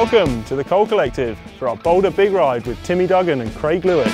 Welcome to the Col Collective for our Boulder Big Ride with Timmy Duggan and Craig Lewis.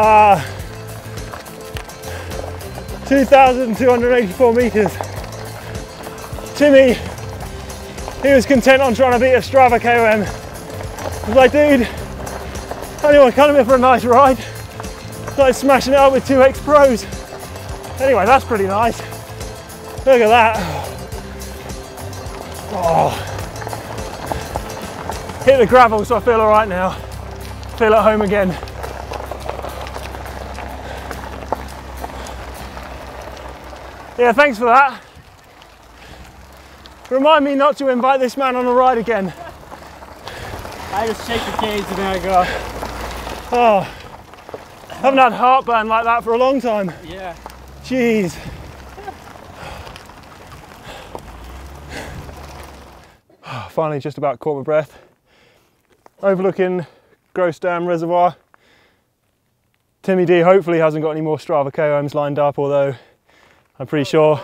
Ah, 2,284 metres. Timmy, he was content on trying to beat a Strava KOM. I was like, dude, anyone come here for a nice ride? Started smashing it up with two X Pros. Anyway, that's pretty nice. Look at that. Oh. Hit the gravel, so I feel all right now. Feel at home again. Yeah, thanks for that. Remind me not to invite this man on a ride again. I just shake the cage and then I go, Oh, haven't had heartburn like that for a long time. yeah. Jeez. Ah, finally, just about caught my breath. Overlooking Gross Dam Reservoir. Timmy D hopefully hasn't got any more Strava KOMs lined up, although I'm pretty sure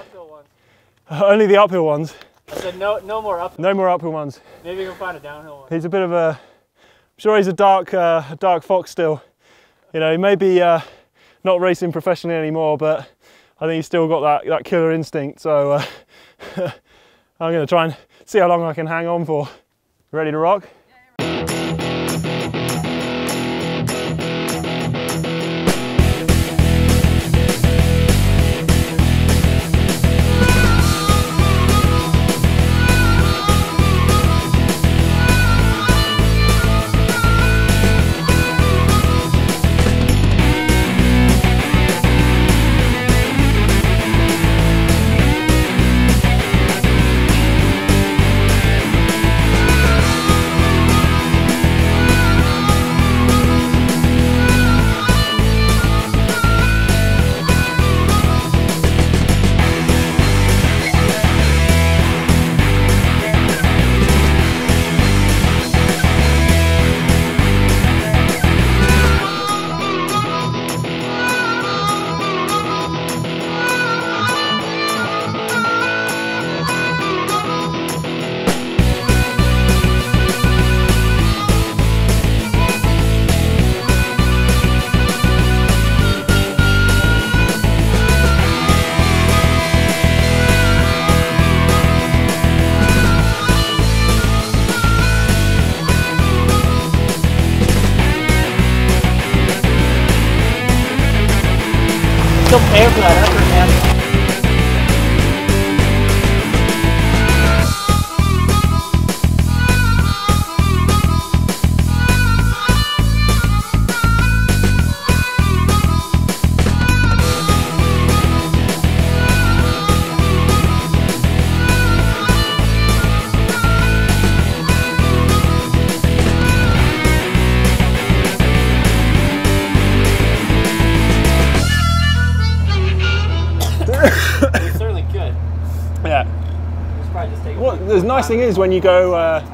only the uphill ones. I said no, no more up. No more uphill ones. Maybe we can find a downhill one. He's a bit of a, I'm sure he's a dark, uh, a dark fox still. You know, he may be uh, not racing professionally anymore, but I think he's still got that, that killer instinct. So uh, I'm going to try and see how long I can hang on for. Ready to rock? Nice thing is when you go uh,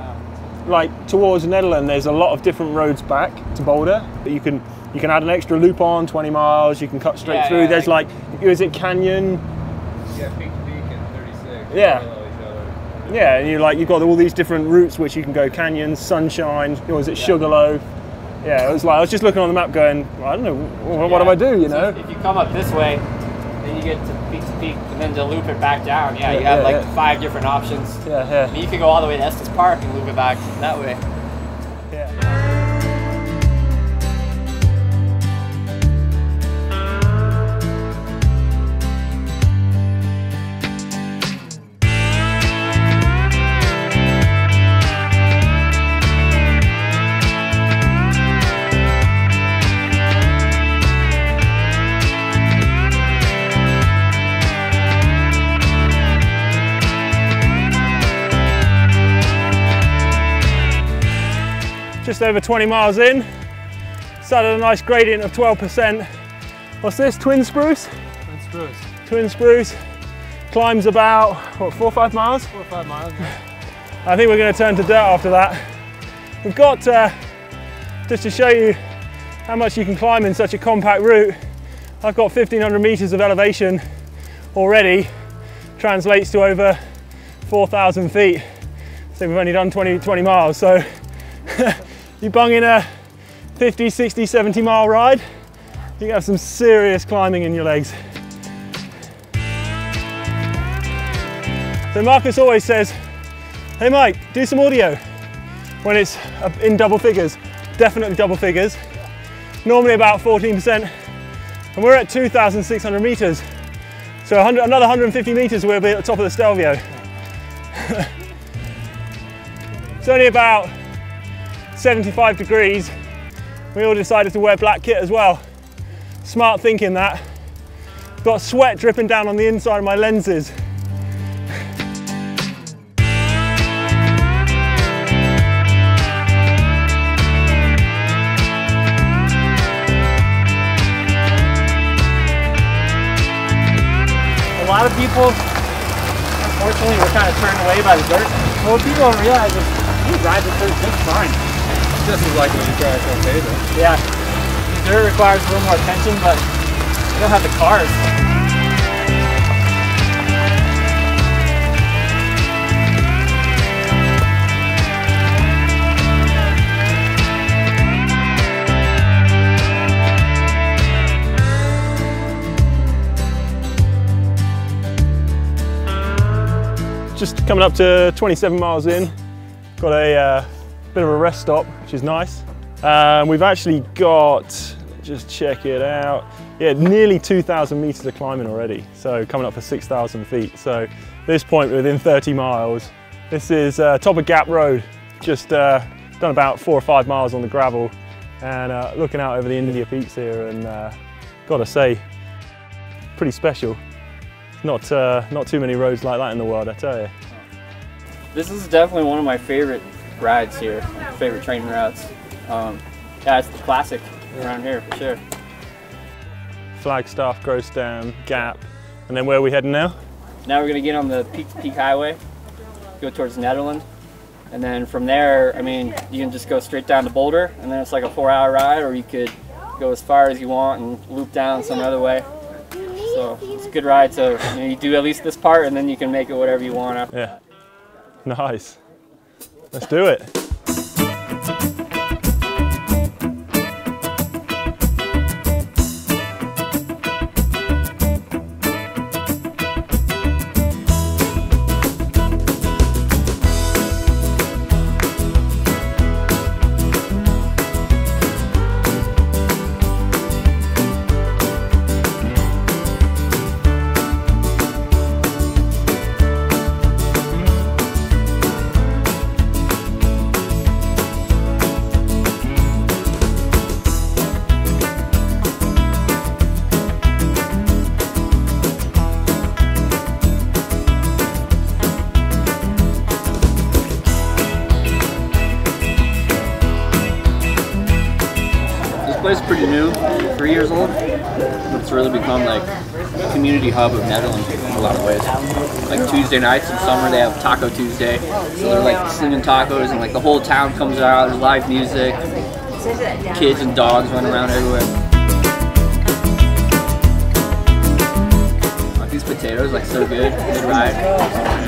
like towards Nederland, there's a lot of different roads back to Boulder. But you can you can add an extra loop on 20 miles. You can cut straight Yeah, through. yeah, there's like, is it canyon? Yeah, peak to peak and 36. Yeah. parallel each other. Yeah, and you like you've got all these different routes which you can go canyons, sunshine, or is it Sugarloaf? Yeah, it was like I was just looking on the map, going, I don't know, what, what do I do? You know? if you come up this way, then you get to peak to peak, and then to loop it back down. Yeah, you have yeah, like yeah. five different options. Yeah, I yeah, mean, you could go all the way to Estes Park and loop it back that way. Just over 20 miles in, at a nice gradient of 12%. What's this? Twin spruce? Twin Spruce, Twin spruce. Climbs about what four or five miles. four or five miles. I think we're going to turn to dirt after that. We've got, uh, just to show you how much you can climb in such a compact route, I've got 1500 meters of elevation already, translates to over 4,000 feet. So we've only done 20, 20 miles. So you bung in a 50, 60, 70 mile ride, you have some serious climbing in your legs. So Marcus always says, hey Mike, do some audio when it's in double figures, definitely double figures, normally about 14%, and we're at 2,600 meters. So 100, another 150 meters we'll be at the top of the Stelvio. it's only about 75 degrees. We all decided to wear black kit as well. Smart thinking that. Got sweat dripping down on the inside of my lenses. A lot of people, unfortunately, were kind of turned away by the dirt. What people don't realize is you ride the dirt just fine. Just as like when you crash on pavement. Yeah, the dirt requires a little more attention, but you don't have the cars. Just coming up to 27 miles in, got a uh, bit of a rest stop, which is nice. Um, we've actually got, just check it out, yeah, nearly 2,000 meters of climbing already. So coming up for 6,000 feet. So this point, within 30 miles. This is uh, top of Gap Road, just uh, done about four or five miles on the gravel and uh, looking out over the Indian Peaks here and uh, gotta say, pretty special. Not, uh, not too many roads like that in the world, I tell you. This is definitely one of my favorite rides here, favorite training routes. Um, yeah, it's the classic around here for sure. Flagstaff, Gross Dam, Gap, and then where are we heading now? Now we're gonna get on the Peak to Peak Highway, go towards Nederland, and then from there, I mean, you can just go straight down to Boulder, and then it's like a four-hour ride, or you could go as far as you want and loop down some other way. So it's a good ride. So you, know, you do at least this part, and then you can make it whatever you want after. Yeah. Nice. Let's do it. Become like a community hub of Nederland in a lot of ways. like Tuesday nights in summer they have Taco Tuesday. So they're like slinging tacos and like the whole town comes out. There's live music, kids and dogs run around everywhere. Like, these potatoes like so good. Good ride.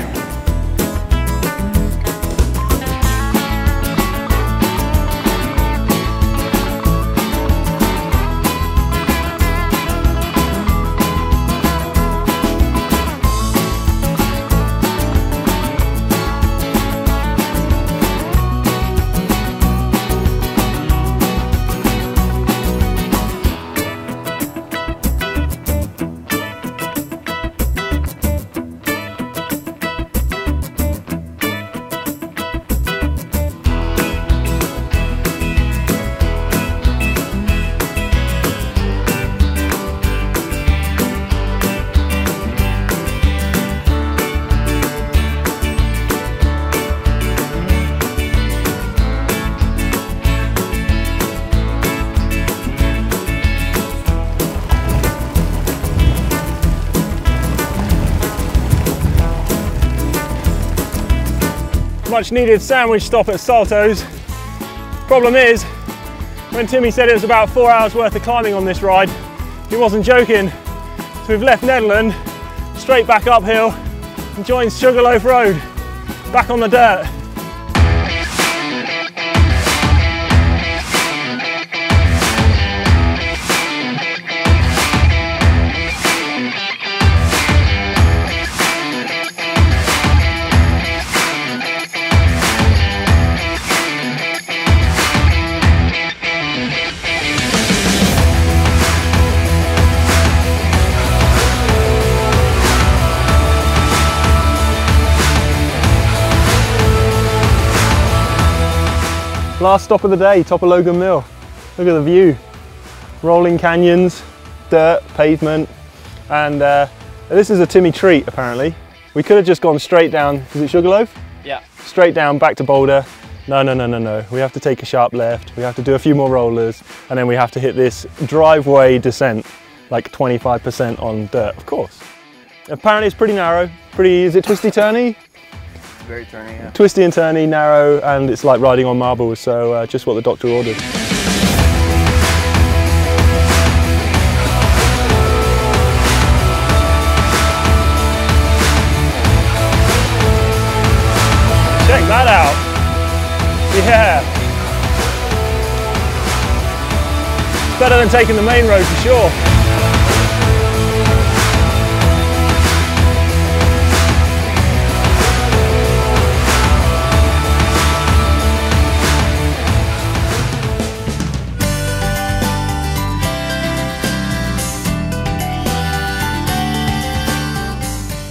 Much needed sandwich stop at Salto's. Problem is, when Timmy said it was about four hours worth of climbing on this ride, he wasn't joking. So we've left Nederland, straight back uphill, and joined Sugarloaf Road, back on the dirt. Last stop of the day, top of Logan Mill. Look at the view. Rolling canyons, dirt, pavement, and uh, this is a Timmy treat apparently. We could have just gone straight down, is it Sugarloaf? Yeah. Straight down back to Boulder. No, no, no, no, no. We have to take a sharp left. We have to do a few more rollers and then we have to hit this driveway descent, like 25% on dirt, of course. Apparently it's pretty narrow, pretty, is it twisty turny? Very turny, yeah. twisty and turny, narrow, and it's like riding on marbles, so uh, just what the doctor ordered. Check that out. Yeah. Better than taking the main road for sure.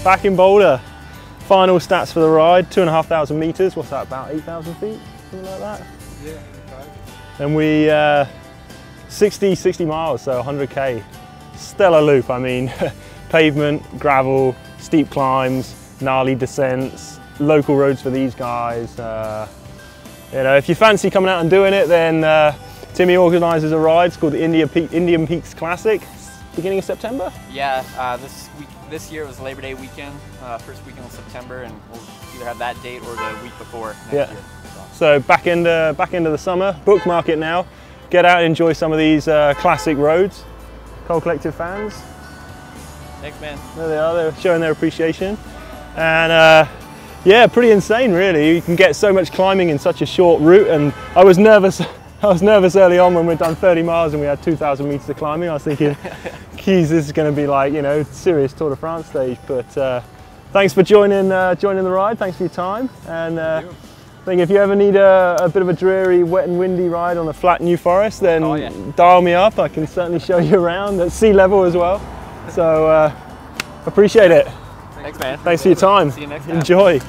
Back in Boulder, final stats for the ride, two and a half thousand meters. What's that, about 8,000 feet? Something like that? Yeah. And we, uh, 60, 60 miles, so 100K. Stellar loop, I mean, pavement, gravel, steep climbs, gnarly descents, local roads for these guys. Uh, you know, if you fancy coming out and doing it, then uh, Timmy organises a ride. It's called the India Pe Indian Peaks Classic, beginning of September. Yeah, uh, this week this year was Labor Day weekend, uh, first weekend of September, and we'll either have that date or the week before yeah. Year, so. so. back into back into the summer, bookmark it now. Get out and enjoy some of these uh, classic roads. Col Collective fans. Thanks, man. There they are. They're showing their appreciation, and uh, yeah, pretty insane, really. You can get so much climbing in such a short route, and I was nervous. I was nervous early on when we'd done 30 miles and we had 2,000 meters of climbing. I was thinking, geez, this is going to be like, you know, serious Tour de France stage. But uh, thanks for joining uh, joining the ride. Thanks for your time. And uh, I think if you ever need a, a, bit of a dreary, wet and windy ride on a flat New Forest, then oh, yeah. dial me up. I can certainly show you around at sea level as well. So uh, appreciate it. Thanks, man. Thanks for your time. See you next time. Enjoy.